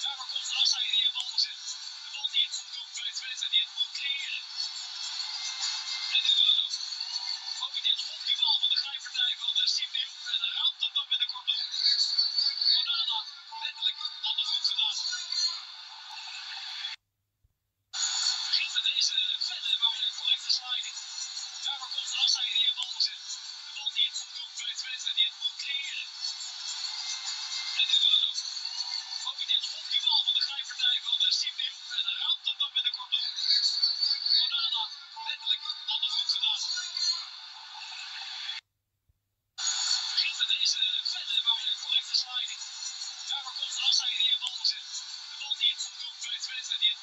komt Assai die een bal zit. De bal die het moet doen bij Twente, die het moet creëren. En die doet het ook. Profiteert optimaal van de grijppartij van de Siem de Jong en ramt hem dan met de kortdoel. Onana, letterlijk andersom gedaan. Begint met deze vette maar correcte sliding. Daarvoor komt Assai die een bal zit. De bal die het moet doen bij Twente, die het moet creëren. En die doet het Letterlijk alles goed gedaan. Geeft deze vette bij de correcte sliding. Daarvoor komt als hij die bal. De bal die het goed doet bij Twente, die het